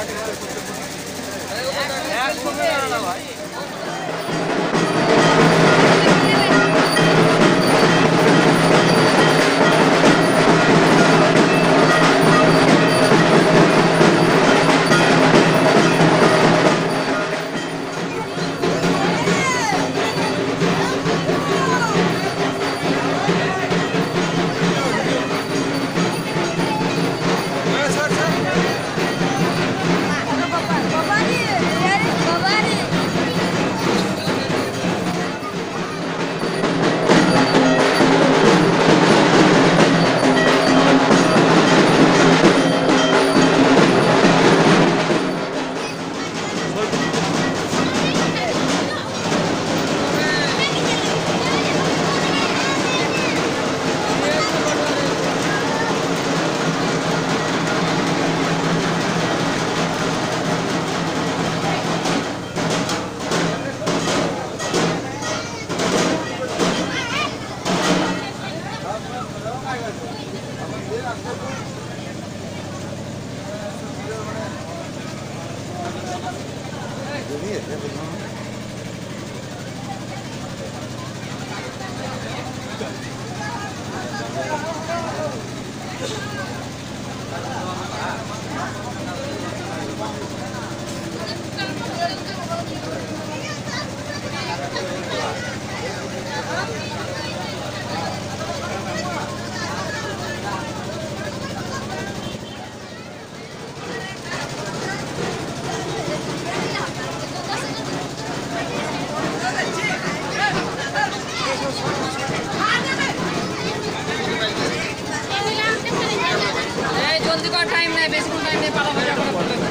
है ये भी है। বেশিক্ষণ টাইম নেই পালা ভাজা করা